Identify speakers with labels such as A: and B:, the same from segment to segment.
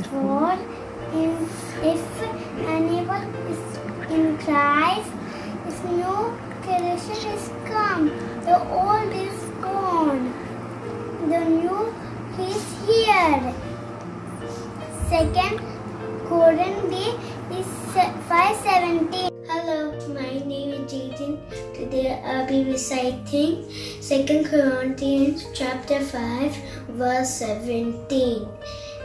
A: Therefore, if, if anyone is in Christ, his new creation is come. The old is gone. The new is here. Second Corinthians is 517. Hello, my name is Jaden. Today I'll be reciting 2 Corinthians chapter 5 verse 17.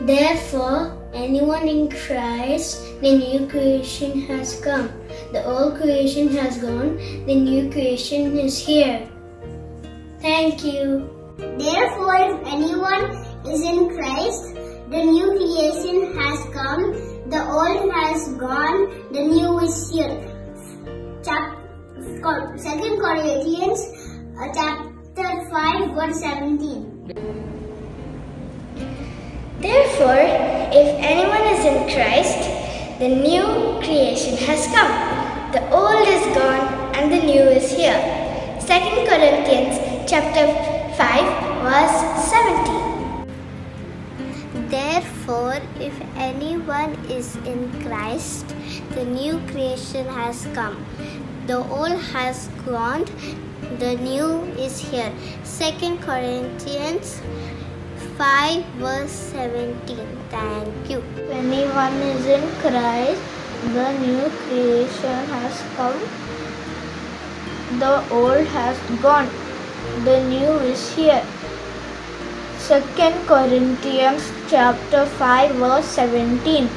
A: Therefore, anyone in Christ, the new creation has come. The old creation has gone, the new creation is here. Thank you.
B: Therefore, if anyone is in Christ, the new creation has come, the old has gone, the new is here. Chap- Second Corinthians uh, chapter 5 verse 17.
A: Therefore, if anyone is in Christ, the new creation has come. The old is gone and the new is here. 2 Corinthians chapter 5 verse 17. Therefore, if anyone is in Christ, the new creation has come. The old has gone, the new is here. 2 Corinthians 5 verse 17. Thank you.
C: Anyone is in Christ, the new creation has come. The old has gone. The new is here. Second Corinthians chapter 5 verse 17.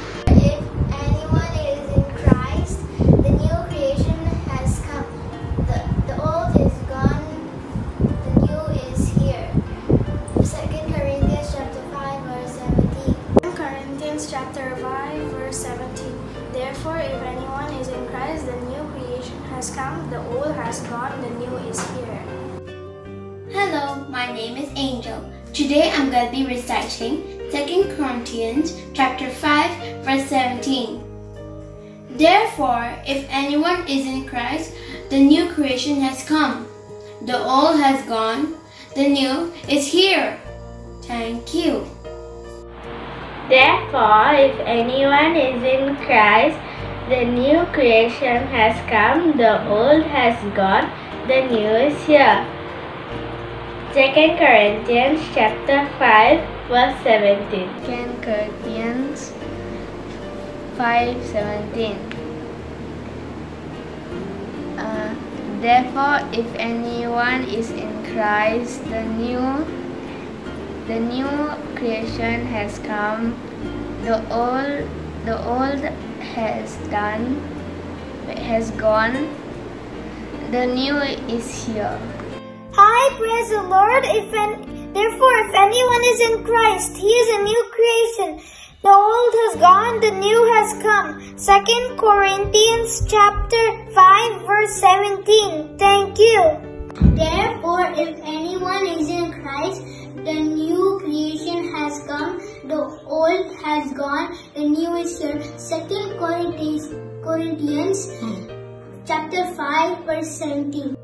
D: Therefore if anyone is in Christ the new creation has come the old has gone the new is here.
E: Hello, my name is Angel. Today I'm going to be reciting 2 Corinthians chapter 5 verse 17. Therefore, if anyone is in Christ, the new creation has come. The old has gone, the new is here. Thank you.
C: Therefore, if anyone is in Christ, the new creation has come, the old has gone, the new is here. 2 Corinthians chapter 5 verse 17. 2 Corinthians 5 17. Uh, therefore, if anyone is in Christ, the new the new creation has come. The old the old has done has gone. The new is here.
B: Hi, praise the Lord. If an, therefore, if anyone is in Christ, he is a new creation. The old has gone, the new has come. Second Corinthians chapter 5 verse 17. Thank you. Therefore, if anyone is in Christ, come, the old has gone, the new is here. Second Corinthians, Corinthians hmm. chapter 5 verse 17.